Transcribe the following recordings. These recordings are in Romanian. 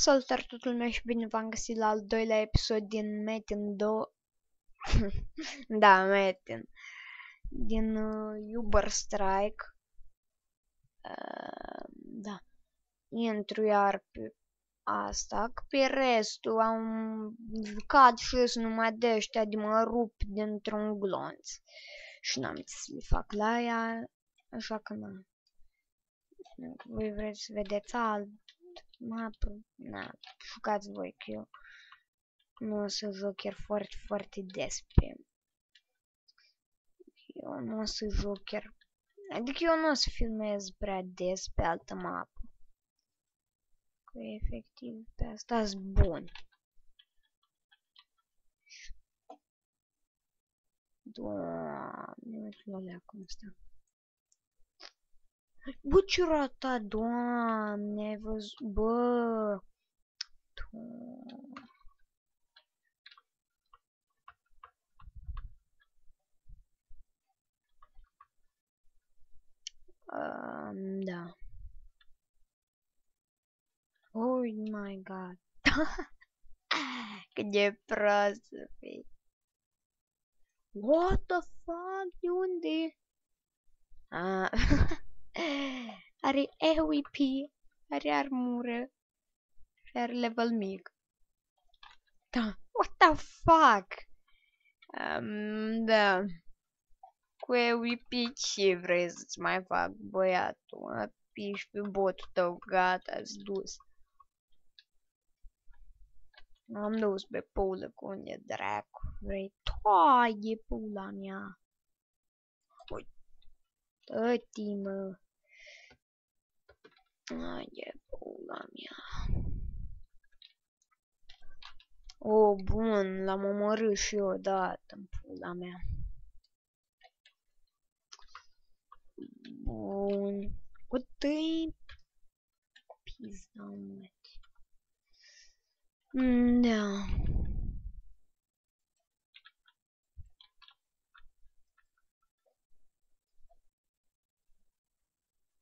Salutare totul meu și bine v-am găsit la al doilea episod din Metin 2. da, Metin. Din uh, Uber Strike. Uh, da. Intru iar pe asta, că pe restul am jucat și sunt numai de ăștia de mă rup dintr-un glonț. Și n-am ce să le fac la ea, așa că n-am. Voi vreți să vedeți alt mapă, na, jucați voi că eu nu o să joc chiar foarte, foarte des. Eu nu o să joc chiar... Adică eu nu o să filmez prea des pe altă mapă. Că efectiv pe asta sunt bun. Doamne, uite. Bă, ce rata, doamne, ai văzut, bă. Um, da. Oh my god. Cât de prost să fii. What the fuck? De unde? Ah. Are AWP, are armură și are level mic. Da, what the fuck? Um, da. Cu AWP ce vrei să-ți mai fac, băiatul? Mă piși pe botul tău, gata, ați dus. Am dus pe pulă cu unde dracu vrei. Toaie pula mea. Tăti, mă. Haide, pula mea. O, bun, l-am omorât și eu odată în pula mea. Bun. Uite-i pizda, măti. Mm, da.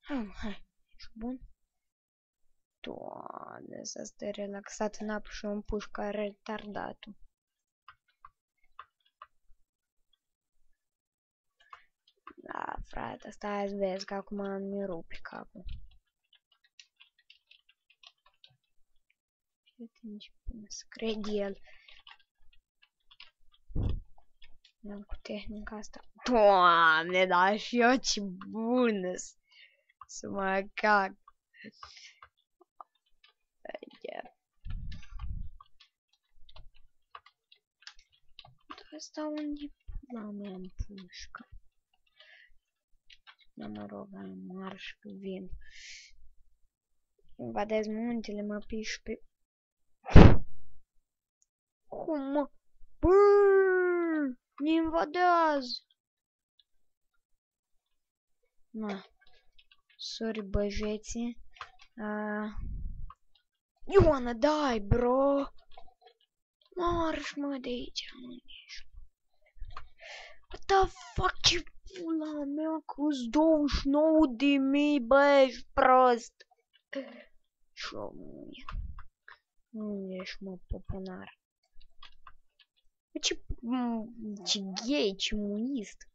Hai, hai. Ești bun? Doamne, să stai relaxat în apă și un pușca retardatul. Da, frate, stai să vezi că acum mi rupi capul. Atingi până să cred el. N-am cu tehnica asta. Doamne, da, și eu ce bună să mă cac. Asta unde pula mea în pușcă? Da, mă rog, ai marș că vin. Invadez muntele, mă piși pe... Cum mă? Băi, ne invadează! Na. Sorry, băjeții. Uh, you wanna die, bro? Marș, mă, de aici, unde ești? What the fuck, ce pula mea, cu 29 de mii, bă, ești prost. Și omul Unde ești, mă, popular? Bă, ce, ce gay, ce muist.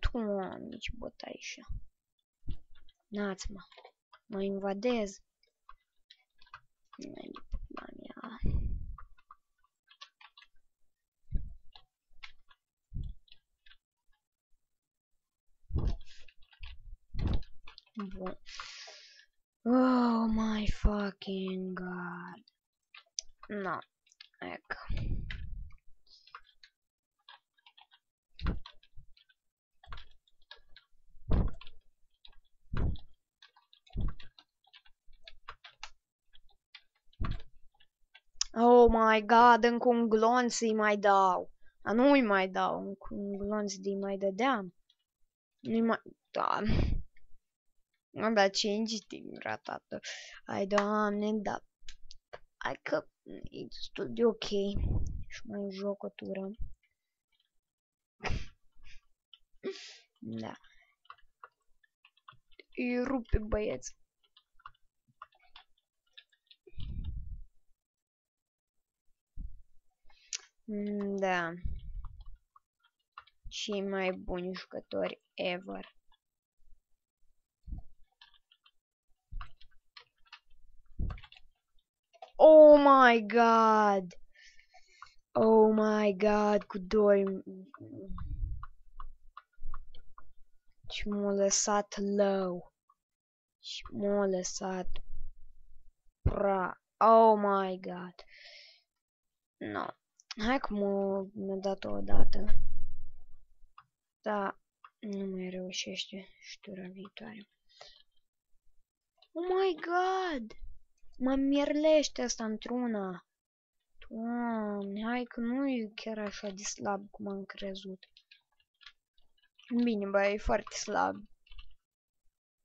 Tu, mă, nici bătai așa. Nați, mă. Mă invadez. N-ai pula mea. Bun. Oh my fucking god. No. Ecco. Oh my god, încă un glonț îi mai dau. A, nu îi mai dau, încă un glonț de mai dădeam. Nu-i mai... Da. Am dat 5 din ratată. Ai, doamne, da. Hai că e destul de ok. Și mai joc o tură. Da. Îi rupe băieți. Da. Cei mai buni jucători ever. Oh my god! Oh my god, cu doi... Și m-a lăsat low. Și m-a lăsat pra. Oh my god. No. Hai că m-a mi-a dat o dată. Da, nu mai reușește ștura viitoare. Oh my god! Mă mirlește asta într-una. Doamne, hai că nu e chiar așa de slab cum am crezut. Bine, bă, e foarte slab.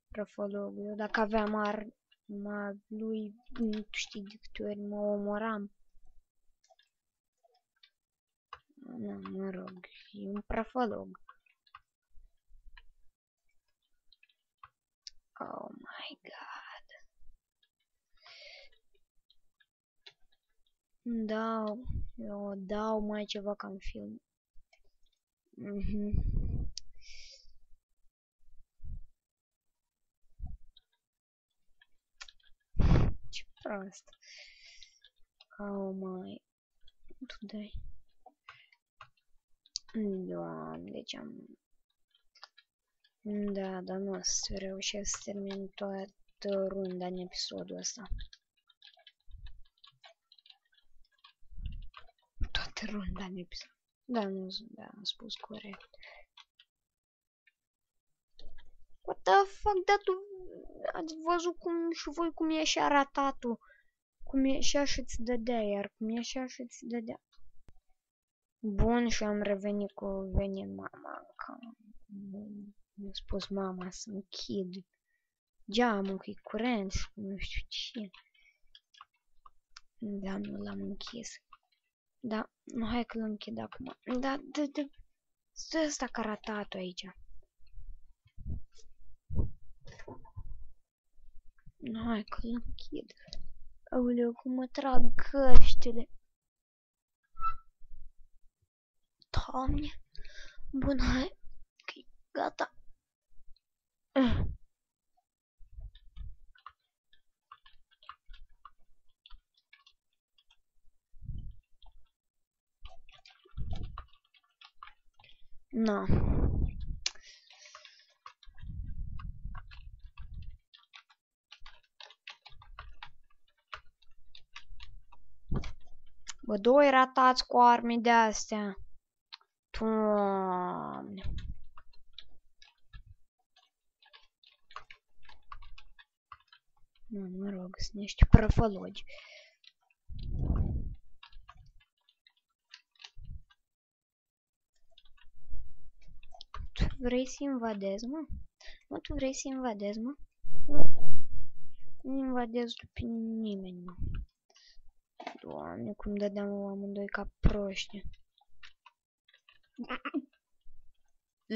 Prăfologul. Eu dacă aveam arma lui, nu știi de câte ori mă omoram. Nu, mă rog, e un prăfolog. Oh my god. Dau, eu dau mai ceva ca în film. Mhm. Ce prost. Oh my. Tu dai. Doamne, deci am... Da, dar nu o să reușesc să termin toată runda în episodul ăsta. Toată runda în episod. Da, nu, da, am spus corect. What the fuck, da tu ați văzut cum și voi cum ieșea ratatul. Cum ieșea și îți dădea, iar cum ieșea și îți dădea. Bun, și am revenit cu venit mama că mi-a spus mama să închid geamul, că e curent și nu știu ce. Da, nu l-am închis. Da, nu, hai că l închid acum. Da, de, de, stă ăsta caratatul aici. Nu, hai că l închid. Aoleu, cum mă trag căștile. Doamne. Bun, hai. Ok, gata. No. Bă, doi ratați cu arme de astea. Doamne. Nu, mă rog, sunt niște prăfălogi. Vrei să invadezi, mă? Mă, tu vrei să invadezi, mă? Nu, nu invadez pe nimeni, mă. Doamne, cum dădeam amândoi ca proști.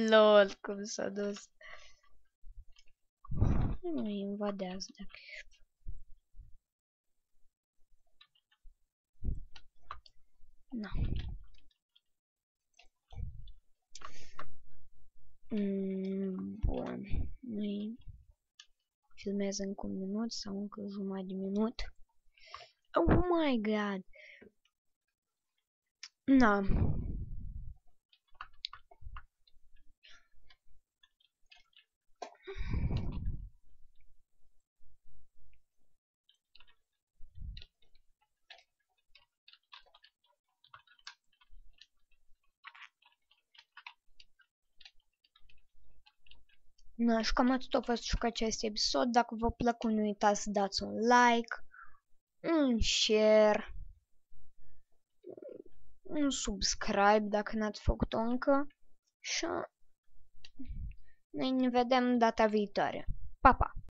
LOL, cum s-a dus. Nu invadează dacă Na. Mm, bun. Nu filmează încă un minut sau încă jumătate de minut. Oh my god! Na. Na, și cam atât a fost și cu acest episod. Dacă v-a plăcut, nu uitați să dați un like, un share, un subscribe dacă n-ați făcut-o încă. Și noi ne vedem data viitoare. Pa, pa!